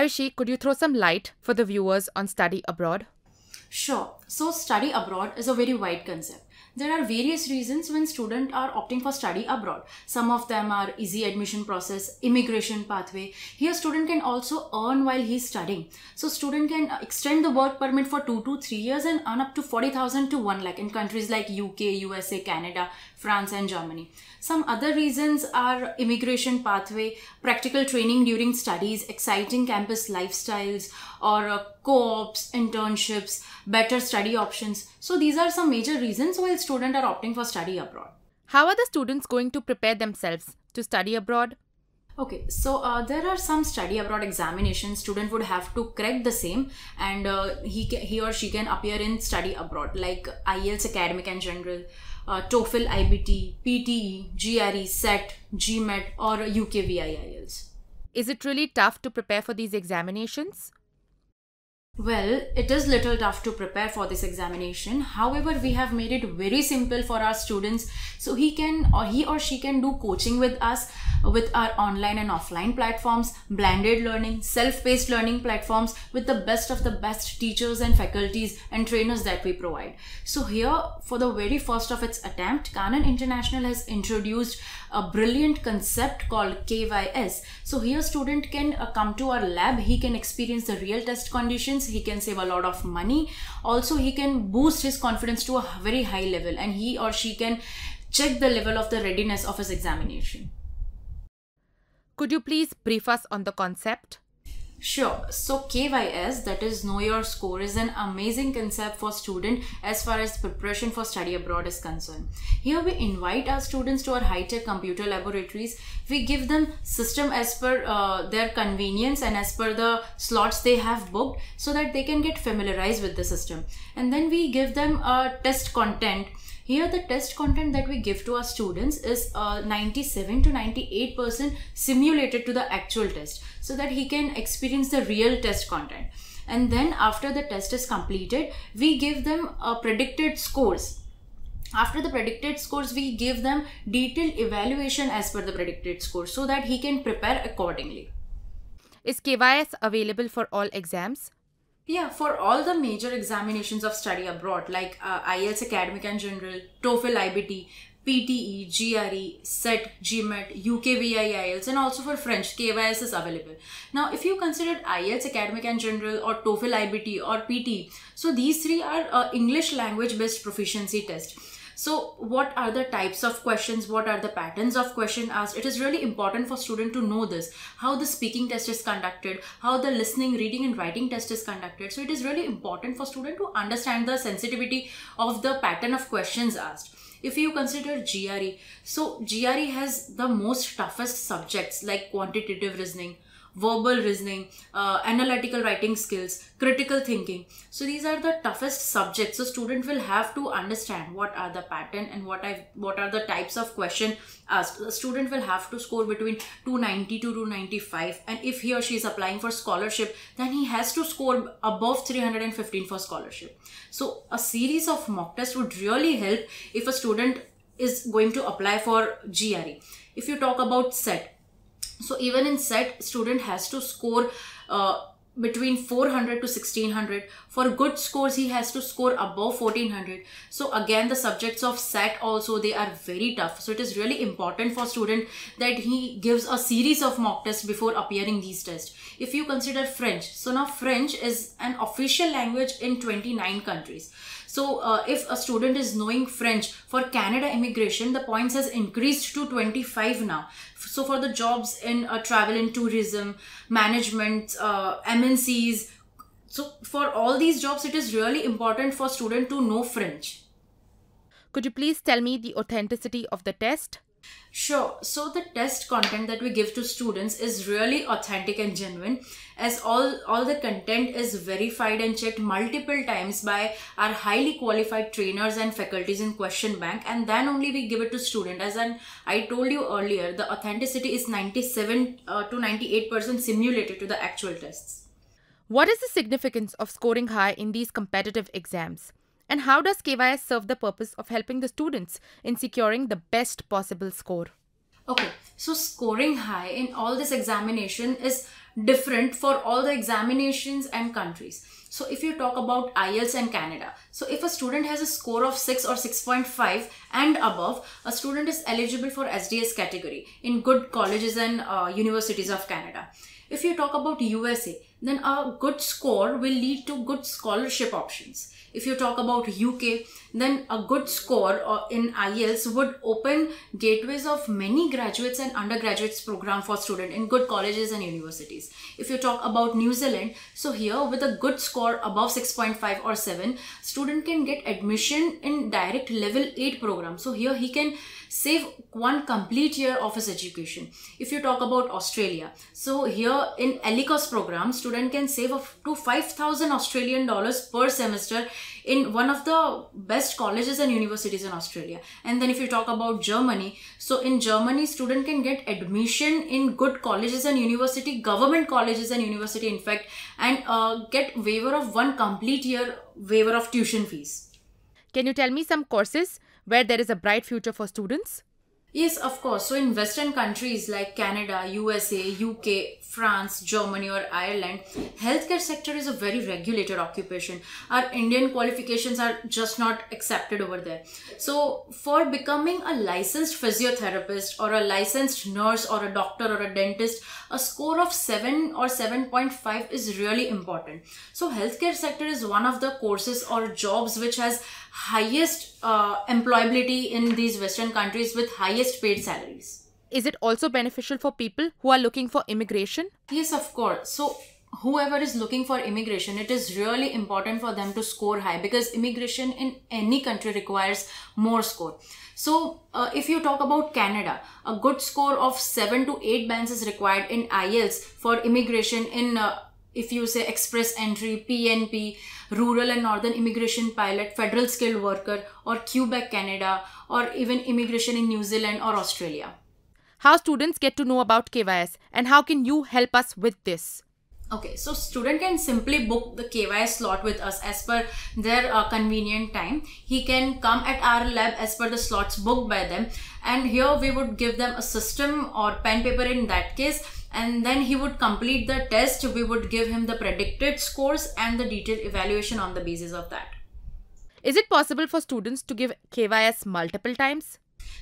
Aayushi, could you throw some light for the viewers on study abroad? Sure. So study abroad is a very wide concept. There are various reasons when students are opting for study abroad. Some of them are easy admission process, immigration pathway. Here student can also earn while he is studying. So student can extend the work permit for 2 to 3 years and earn up to 40,000 to 1 lakh in countries like UK, USA, Canada, France and Germany. Some other reasons are immigration pathway, practical training during studies, exciting campus lifestyles or uh, co-ops, internships, better study options. So these are some major reasons why students are opting for study abroad. How are the students going to prepare themselves to study abroad? Okay, so uh, there are some study abroad examinations student would have to correct the same and uh, he, he or she can appear in study abroad like IELTS academic and general, uh, TOEFL IBT, PTE, GRE, SAT, GMAT or UKVI IELTS. Is it really tough to prepare for these examinations? Well, it is little tough to prepare for this examination. However, we have made it very simple for our students so he can or he or she can do coaching with us with our online and offline platforms, blended learning, self-paced learning platforms with the best of the best teachers and faculties and trainers that we provide. So here for the very first of its attempt, Kanan International has introduced a brilliant concept called KYS. So here student can uh, come to our lab, he can experience the real test conditions, he can save a lot of money. Also he can boost his confidence to a very high level and he or she can check the level of the readiness of his examination. Could you please brief us on the concept? Sure. So KYS, that is Know Your Score, is an amazing concept for student as far as preparation for study abroad is concerned. Here we invite our students to our high-tech computer laboratories. We give them system as per uh, their convenience and as per the slots they have booked so that they can get familiarized with the system. And then we give them a test content here the test content that we give to our students is uh, 97 to 98% simulated to the actual test so that he can experience the real test content. And then after the test is completed, we give them uh, predicted scores. After the predicted scores we give them detailed evaluation as per the predicted score so that he can prepare accordingly. Is KYS available for all exams yeah, for all the major examinations of study abroad, like uh, IELTS Academic and General, TOEFL IBT, PTE, GRE, SAT, GMAT, UKVI IELTS, and also for French, KYS is available. Now, if you consider IELTS Academic and General or TOEFL IBT or PTE, so these three are uh, English language based proficiency test so what are the types of questions? What are the patterns of question asked? It is really important for student to know this. How the speaking test is conducted how the listening reading and writing test is conducted. So it is really important for student to understand the sensitivity of the pattern of questions asked. If you consider GRE, so GRE has the most toughest subjects like quantitative reasoning, verbal reasoning, uh, analytical writing skills, critical thinking. So these are the toughest subjects. So student will have to understand what are the pattern and what I what are the types of question asked. The student will have to score between 290 to 295 and if he or she is applying for scholarship then he has to score above 315 for scholarship. So a series of mock tests would really help if a student is going to apply for GRE. If you talk about SAT, so even in SAT student has to score uh, between 400 to 1600 for good scores he has to score above 1400 so again the subjects of SAT also they are very tough. So it is really important for student that he gives a series of mock tests before appearing these tests. If you consider french so now french is an official language in 29 countries so uh, if a student is knowing French for Canada immigration, the points has increased to 25 now. So for the jobs in uh, travel and tourism, management, uh, MNCs, so for all these jobs, it is really important for student to know French. Could you please tell me the authenticity of the test? Sure. So the test content that we give to students is really authentic and genuine as all, all the content is verified and checked multiple times by our highly qualified trainers and faculties in question bank and then only we give it to student as an, I told you earlier the authenticity is 97 uh, to 98% simulated to the actual tests. What is the significance of scoring high in these competitive exams? And how does KYS serve the purpose of helping the students in securing the best possible score? Okay, So scoring high in all this examination is different for all the examinations and countries. So if you talk about IELTS and Canada, so if a student has a score of 6 or 6.5 and above, a student is eligible for SDS category in good colleges and uh, universities of Canada. If you talk about USA, then a good score will lead to good scholarship options. If you talk about UK, then a good score uh, in IELTS would open gateways of many graduates and undergraduates program for students in good colleges and universities. If you talk about New Zealand, so here with a good score above 6.5 or 7, student can get admission in direct level 8 program. So here he can save one complete year of his education. If you talk about Australia, so here in ELICOS program, student can save up to 5,000 Australian dollars per semester in one of the best colleges and universities in Australia. And then if you talk about Germany, so in Germany, student can get admission in good colleges and university, government colleges and university, in fact, and uh, get waiver of one complete year waiver of tuition fees. Can you tell me some courses where there is a bright future for students? Yes, of course. So in Western countries like Canada, USA, UK, France, Germany or Ireland, healthcare sector is a very regulated occupation. Our Indian qualifications are just not accepted over there. So for becoming a licensed physiotherapist or a licensed nurse or a doctor or a dentist, a score of 7 or 7.5 is really important. So healthcare sector is one of the courses or jobs which has highest uh, employability in these Western countries with highest paid salaries. Is it also beneficial for people who are looking for immigration? Yes, of course. So, whoever is looking for immigration, it is really important for them to score high because immigration in any country requires more score. So, uh, if you talk about Canada, a good score of 7 to 8 bands is required in IELTS for immigration in uh, if you say express entry, PNP, rural and northern immigration pilot, federal skilled worker, or Quebec, Canada, or even immigration in New Zealand or Australia. How students get to know about KYS and how can you help us with this? Okay, so student can simply book the KYS slot with us as per their uh, convenient time. He can come at our lab as per the slots booked by them and here we would give them a system or pen paper in that case and then he would complete the test we would give him the predicted scores and the detailed evaluation on the basis of that is it possible for students to give kys multiple times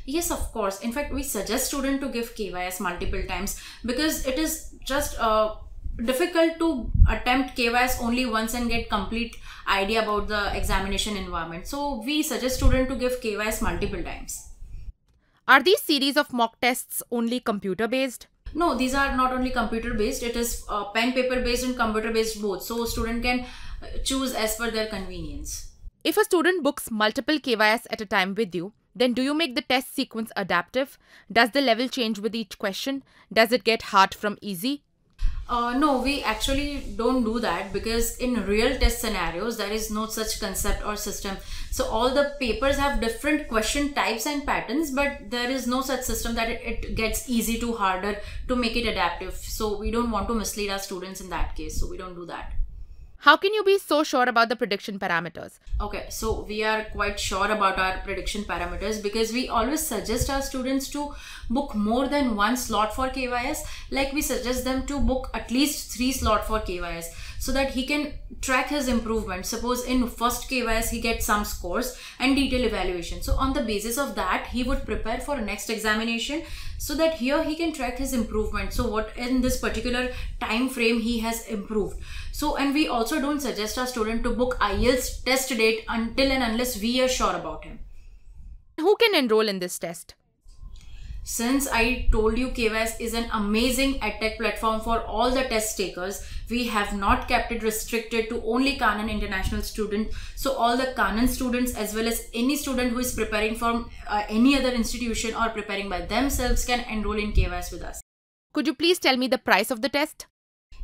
yes of course in fact we suggest student to give kys multiple times because it is just uh, difficult to attempt KYS only once and get complete idea about the examination environment. So we suggest student to give KYS multiple times. Are these series of mock tests only computer based? No, these are not only computer based, it is uh, pen paper based and computer based both. So student can uh, choose as per their convenience. If a student books multiple KYS at a time with you, then do you make the test sequence adaptive? Does the level change with each question? Does it get hard from easy? Uh, no, we actually don't do that because in real test scenarios, there is no such concept or system. So all the papers have different question types and patterns, but there is no such system that it, it gets easy to harder to make it adaptive. So we don't want to mislead our students in that case. So we don't do that. How can you be so sure about the prediction parameters? Okay, so we are quite sure about our prediction parameters because we always suggest our students to book more than one slot for KYS. Like we suggest them to book at least three slot for KYS so that he can track his improvement. Suppose in first KYS he gets some scores and detailed evaluation. So on the basis of that, he would prepare for next examination so that here he can track his improvement. So what in this particular time frame he has improved. So, and we also don't suggest our student to book IELTS test date until and unless we are sure about him. Who can enroll in this test? Since I told you KYS is an amazing edtech platform for all the test takers, we have not kept it restricted to only Kanan international students. So all the Kanan students as well as any student who is preparing from uh, any other institution or preparing by themselves can enroll in KYS with us. Could you please tell me the price of the test?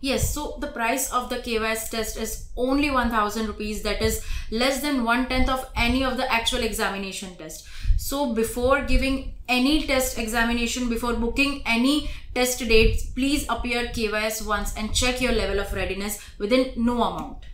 Yes, so the price of the KYS test is only 1000 rupees that is less than one tenth of any of the actual examination test. So before giving any test examination, before booking any test dates, please appear KYS once and check your level of readiness within no amount.